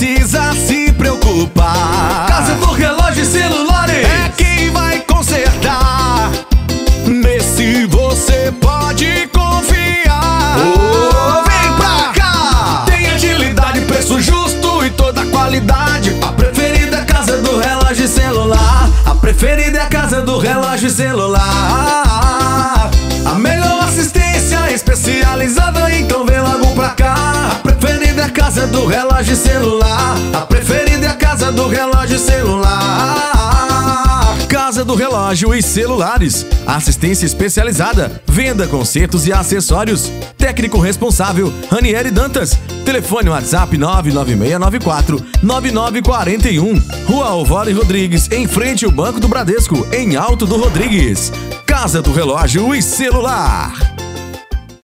precisa se preocupar. Casa do Relógio e Celulares é quem vai consertar. Nesse você pode confiar. Oh, vem pra cá! Tem agilidade, preço justo e toda qualidade. A preferida é a Casa do Relógio e Celular. A preferida é a Casa do Relógio e Celular. Casa do Relógio Celular. A preferida é a Casa do Relógio Celular. Casa do Relógio e Celulares. Assistência especializada, venda, consertos e acessórios. Técnico responsável, Ranieri Dantas. Telefone WhatsApp 99694 9941. Rua Alvore Rodrigues, em frente ao Banco do Bradesco, em Alto do Rodrigues. Casa do Relógio e Celular.